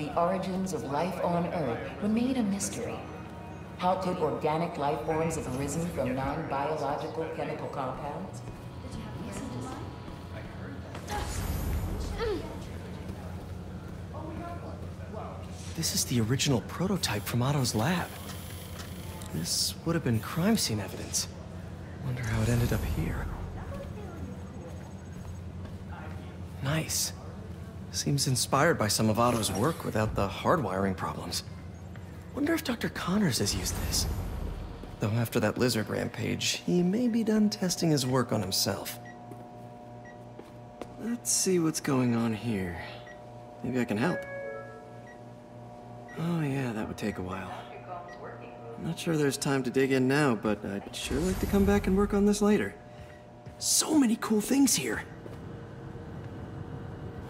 the origins of life on Earth remain a mystery. How could organic life forms have arisen from non-biological chemical compounds? This is the original prototype from Otto's lab. This would have been crime scene evidence. Wonder how it ended up here. Nice. Seems inspired by some of Otto's work without the hardwiring problems. Wonder if Dr. Connors has used this. Though after that lizard rampage, he may be done testing his work on himself. Let's see what's going on here. Maybe I can help. Oh yeah, that would take a while. I'm not sure there's time to dig in now, but I'd sure like to come back and work on this later. So many cool things here.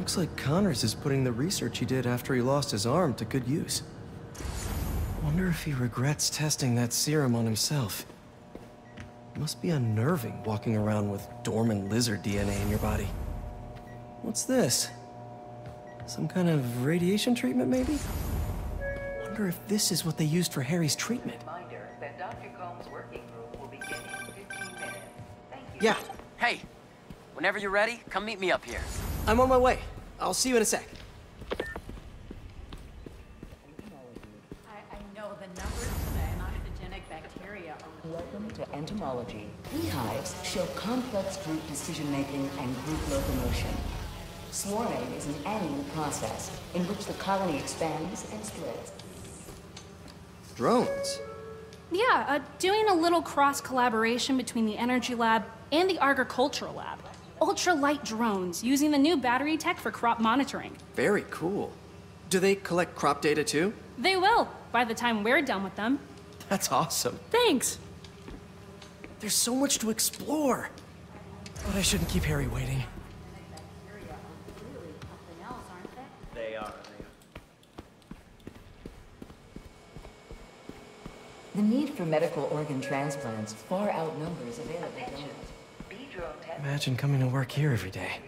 Looks like Connors is putting the research he did after he lost his arm to good use. Wonder if he regrets testing that serum on himself. Must be unnerving walking around with dormant lizard DNA in your body. What's this? Some kind of radiation treatment, maybe? Wonder if this is what they used for Harry's treatment. Reminder that Dr. Combs' working group will begin in 15 minutes. Thank you. Yeah, Hey, whenever you're ready, come meet me up here. I'm on my way. I'll see you in a sec. I, I know the numbers for the anoxygenic bacteria are Welcome to entomology. Beehives show complex group decision-making and group locomotion. Swarming is an annual process in which the colony expands and spreads. Drones? Yeah, uh, doing a little cross collaboration between the Energy Lab and the Agricultural Lab. Ultralight drones using the new battery tech for crop monitoring. Very cool. Do they collect crop data too? They will, by the time we're done with them. That's awesome. Thanks! There's so much to explore. But I shouldn't keep Harry waiting. something else, aren't they? They are. The need for medical organ transplants far outnumbers available Imagine coming to work here every day.